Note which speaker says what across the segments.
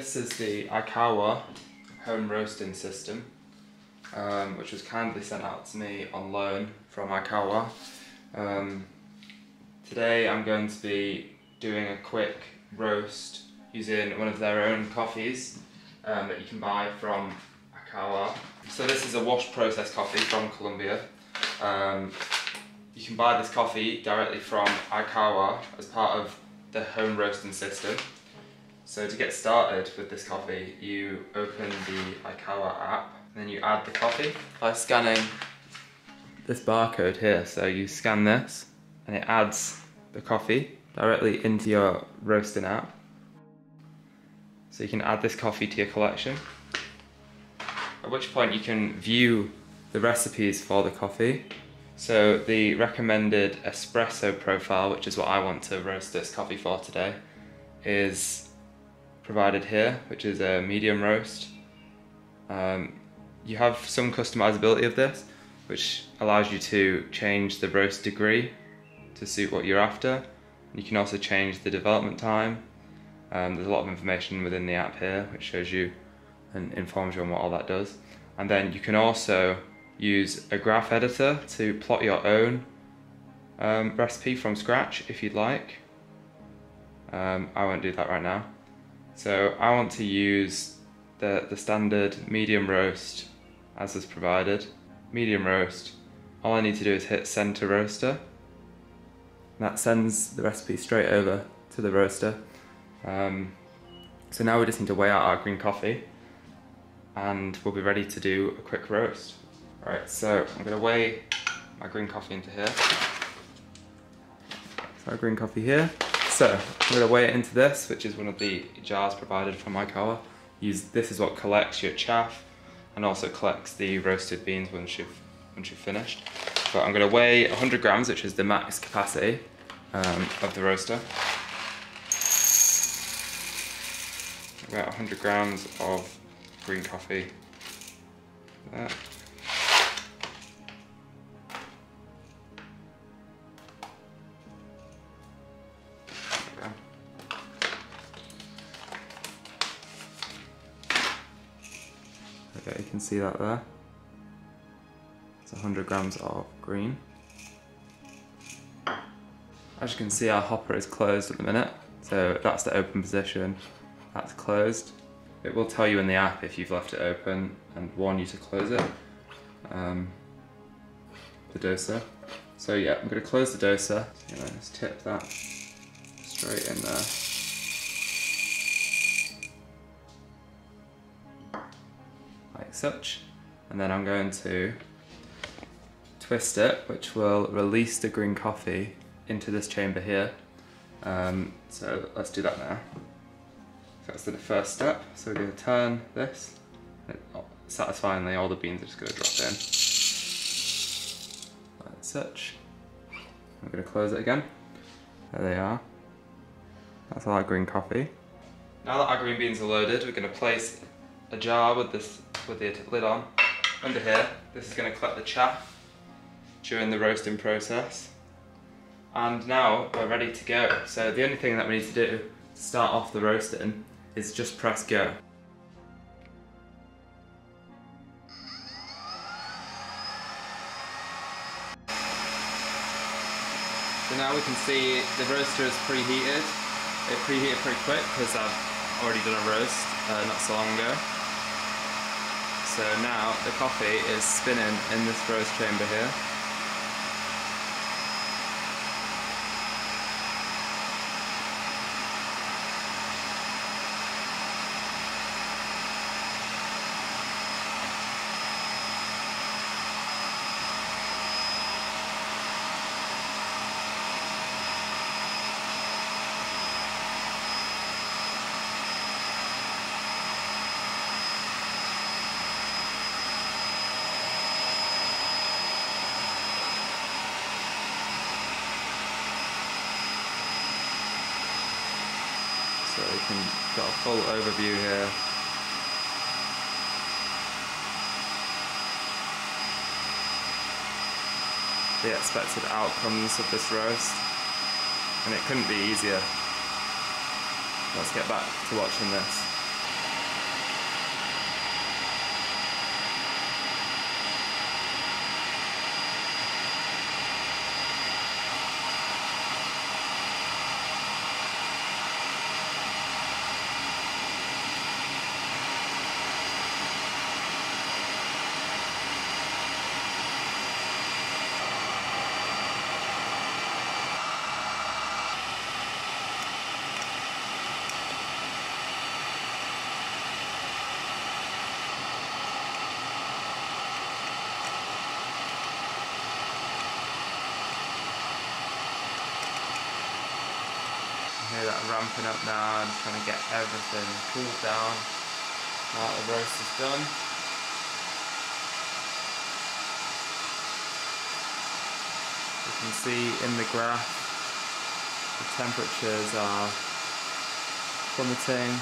Speaker 1: This is the IKAWA home roasting system, um, which was kindly sent out to me on loan from IKAWA. Um, today I'm going to be doing a quick roast using one of their own coffees um, that you can buy from IKAWA. So this is a wash process coffee from Colombia. Um, you can buy this coffee directly from IKAWA as part of the home roasting system. So to get started with this coffee, you open the IKAWA app, and then you add the coffee by scanning this barcode here. So you scan this, and it adds the coffee directly into your roasting app. So you can add this coffee to your collection. At which point you can view the recipes for the coffee. So the recommended espresso profile, which is what I want to roast this coffee for today, is provided here, which is a medium roast. Um, you have some customizability of this, which allows you to change the roast degree to suit what you're after. You can also change the development time. Um, there's a lot of information within the app here, which shows you and informs you on what all that does. And then you can also use a graph editor to plot your own um, recipe from scratch if you'd like. Um, I won't do that right now. So I want to use the, the standard medium roast as is provided. Medium roast, all I need to do is hit send to roaster. That sends the recipe straight over to the roaster. Um, so now we just need to weigh out our green coffee and we'll be ready to do a quick roast. Alright, so I'm going to weigh my green coffee into here. So our green coffee here. So I'm going to weigh it into this, which is one of the jars provided from IKAWA. Use this is what collects your chaff and also collects the roasted beans once you've once you've finished. But I'm going to weigh 100 grams, which is the max capacity um, of the roaster. About 100 grams of green coffee. There. Can see that there. It's 100 grams of green. As you can see, our hopper is closed at the minute. So that's the open position, that's closed. It will tell you in the app if you've left it open and warn you to close it. Um, the doser. So yeah, I'm gonna close the doser. You know, just tip that straight in there. Like such. And then I'm going to twist it, which will release the green coffee into this chamber here. Um, so let's do that now. So that's the first step. So we're going to turn this. Satisfyingly, all the beans are just going to drop in. Like such. I'm going to close it again. There they are. That's all our green coffee. Now that our green beans are loaded, we're going to place a jar with this with the lid on under here. This is going to collect the chaff during the roasting process. And now we're ready to go. So the only thing that we need to do to start off the roasting is just press go. So now we can see the roaster is preheated. It preheated pretty quick because I've already done a roast uh, not so long ago. So now the coffee is spinning in this roast chamber here. You can get a full overview here. The expected outcomes of this roast, and it couldn't be easier. Let's get back to watching this. That I'm ramping up now and trying to get everything cooled down now that the roast is done. You can see in the graph the temperatures are plummeting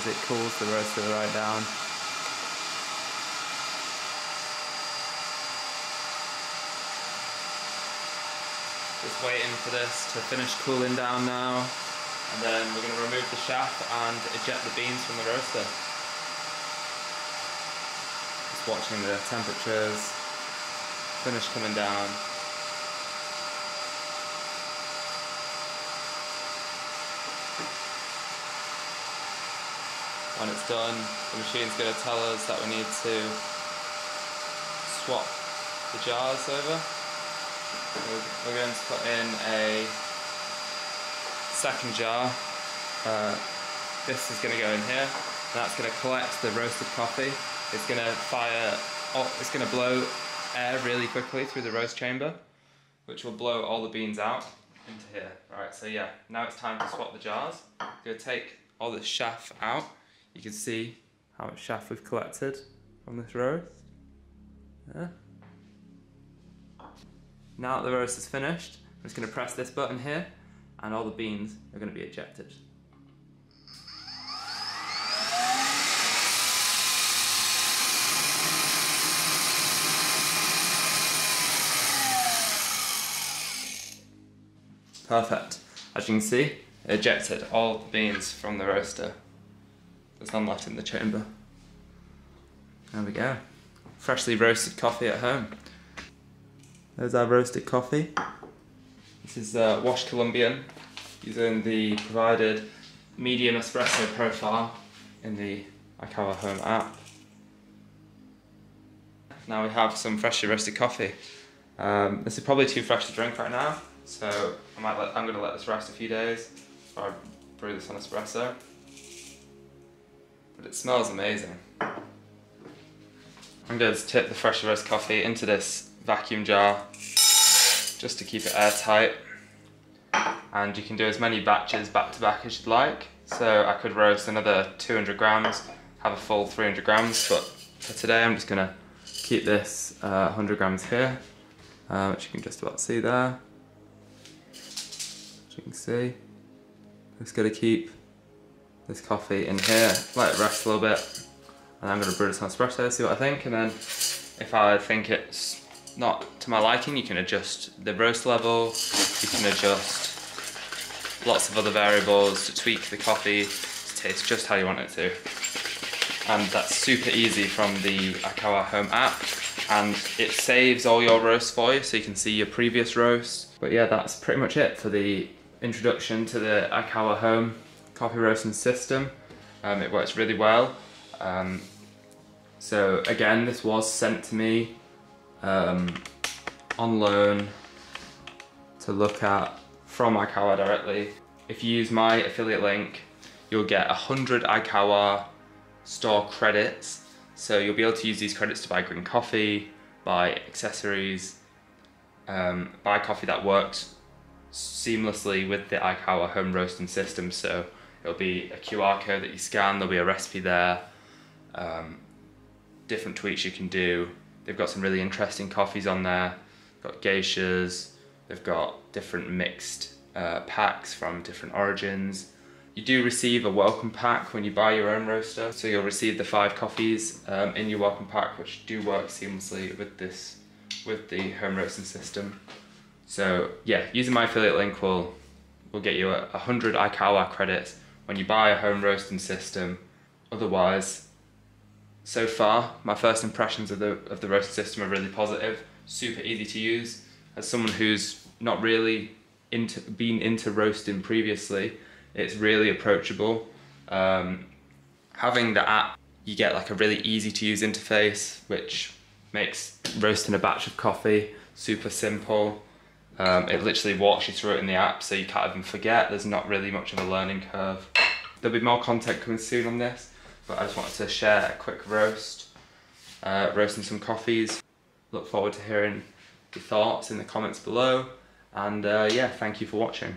Speaker 1: as it cools the roaster right down. Just waiting for this to finish cooling down now and then we're going to remove the chaff and eject the beans from the roaster. Just watching the temperatures finish coming down. When it's done, the machine's going to tell us that we need to swap the jars over. We're going to put in a second jar. Uh, this is going to go in here. That's going to collect the roasted coffee. It's going to fire, it's going to blow air really quickly through the roast chamber, which will blow all the beans out into here. Alright, so yeah, now it's time to swap the jars. Going to take all the chaff out you can see how much chaff we've collected from this roast. Yeah. Now that the roast is finished, I'm just going to press this button here and all the beans are going to be ejected. Perfect. As you can see, ejected all the beans from the roaster. There's none left in the chamber. There we go. Freshly roasted coffee at home. There's our roasted coffee. This is uh, washed Colombian using the provided medium espresso profile in the IKAWA Home app. Now we have some freshly roasted coffee. Um, this is probably too fresh to drink right now, so I might let, I'm going to let this rest a few days before I brew this on espresso but it smells amazing. I'm going to tip the fresh roasted coffee into this vacuum jar just to keep it airtight. And you can do as many batches back to back as you'd like. So I could roast another 200 grams have a full 300 grams but for today I'm just gonna keep this uh, 100 grams here uh, which you can just about see there. As you can see. Just gonna keep this coffee in here, let it rest a little bit, and I'm to brew this on espresso, see what I think, and then if I think it's not to my liking, you can adjust the roast level, you can adjust lots of other variables to tweak the coffee to taste just how you want it to. And that's super easy from the IKAWA Home app, and it saves all your roasts for you, so you can see your previous roast. But yeah, that's pretty much it for the introduction to the IKAWA Home coffee roasting system. Um, it works really well. Um, so again, this was sent to me um, on loan to look at from IKAWA directly. If you use my affiliate link, you'll get 100 IKAWA store credits. So you'll be able to use these credits to buy green coffee, buy accessories, um, buy coffee that works seamlessly with the IKAWA home roasting system. So it'll be a QR code that you scan, there'll be a recipe there, um, different tweaks you can do. They've got some really interesting coffees on there, got geishas, they've got different mixed uh, packs from different origins. You do receive a welcome pack when you buy your own roaster, so you'll receive the five coffees um, in your welcome pack, which do work seamlessly with this, with the home roasting system. So yeah, using my affiliate link will will get you a, a hundred IKAWA credits when you buy a home roasting system. Otherwise, so far, my first impressions of the of the roasting system are really positive. Super easy to use. As someone who's not really into been into roasting previously, it's really approachable. Um, having the app, you get like a really easy to use interface, which makes roasting a batch of coffee super simple. Um, it literally walks you through it in the app so you can't even forget. There's not really much of a learning curve. There'll be more content coming soon on this, but I just wanted to share a quick roast, uh, roasting some coffees. Look forward to hearing your thoughts in the comments below. And uh, yeah, thank you for watching.